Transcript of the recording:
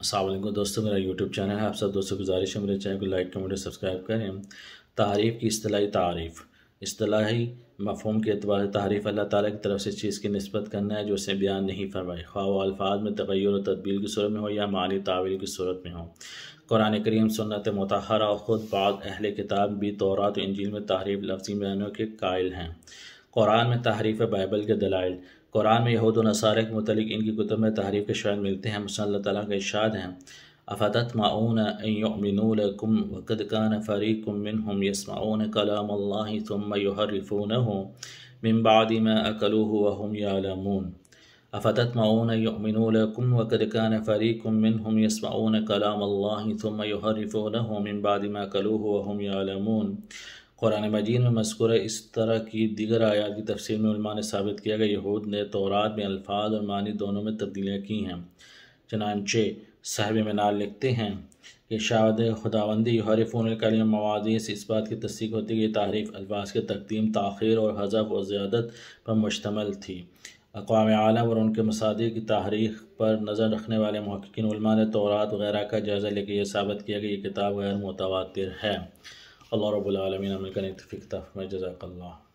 अल्लाम दोस्तों, मेरा YouTube channel है। आप सब दोस्तों, गुजारिश है मेरे चैनल को लाइक, कमेंट और सब्सक्राइब करें। तारीफ़ की असलाही तारीफ़। असलाही मफहम के अतबार तारीफ़ अल्लाह ताला की तरफ़ से चीज़ की नस्बत करना है जो उसे बयान नहीं फरमाए। ख्वा अल्फाज में तगैर और तदबील की सूरत में हो या माली तावील की सूरत में हो। कुरान करीम, सुन्नत मतहरा और ख़ुद बाद अहल किताब भी तौरात इंजील में तहरीफ लफ्ज़ी बयानों के कायल हैं। कुरान में तहरीफ बाइबल के दलाइल कुरान में यहूद नसारे के मतलब इनकी कुतुब में तहरीफ के शायद मिलते हैं मुसल तला के इशाद हैं अफ़तत माऊन युमिनकुम वक़द कान फ़रीक़ुम मिनहुम यसमाऊन कलाम अल्लाह थुम्म युहर्रिफूनहु मिन बादि मा अकलूहु व हुम यालमून अफ़तत माऊन युमिनकुम वक़द कान फ़रीक़ुम मिनहुम यसमाऊन कलाम अल्लाह थुम्म युहर्रिफूनहु मिन बादि मा قرآن مجید میں مذکورہ اس طرح کی دیگر آیات کی تفسیر میں علماء نے ثابت کیا کہ یہود نے تورات میں الفاظ اور معنی دونوں میں تبدیلیاں کی ہیں۔ چنانچہ صاحب منار لکھتے ہیں کہ ارشاد خداوندی یحرفون الکلم عن مواضعہ سے اس بات کی تصدیق ہوتی کہ یہ تحریف الفاظ کے تقدیم، تاخیر اور حذف اور زیادت پر مشتمل تھی۔ اقوام عالم اور ان کے مصادر کی تاریخ پر نظر رکھنے والے محققین، علماء نے تورات وغیرہ کا جائزہ لے کے یہ ثابت کیا کہ یہ کتاب غیر متواتر ہے۔ الله رب العالمين من كان يكفيك ما جزاك الله.